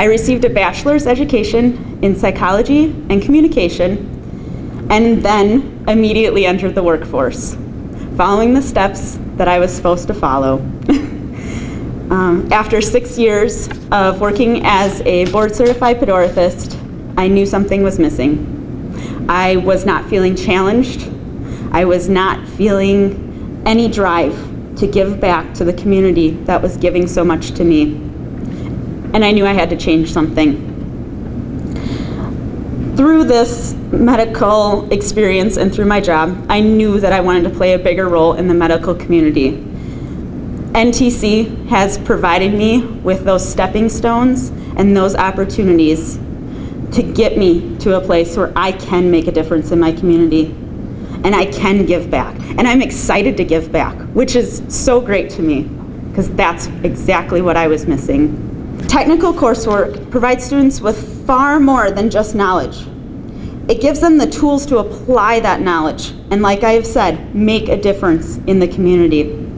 I received a bachelor's education in psychology and communication and then immediately entered the workforce, following the steps that I was supposed to follow. um, after six years of working as a board certified podorthist, I knew something was missing. I was not feeling challenged. I was not feeling any drive to give back to the community that was giving so much to me. And I knew I had to change something. Through this medical experience and through my job, I knew that I wanted to play a bigger role in the medical community. NTC has provided me with those stepping stones and those opportunities to get me to a place where I can make a difference in my community and I can give back. And I'm excited to give back, which is so great to me because that's exactly what I was missing. Technical coursework provides students with far more than just knowledge. It gives them the tools to apply that knowledge and, like I have said, make a difference in the community.